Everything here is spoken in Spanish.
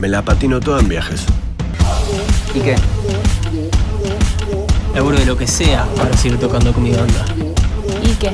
Me la patino toda en viajes. ¿Y qué? Laburo de lo que sea para seguir tocando con mi banda. ¿Y qué?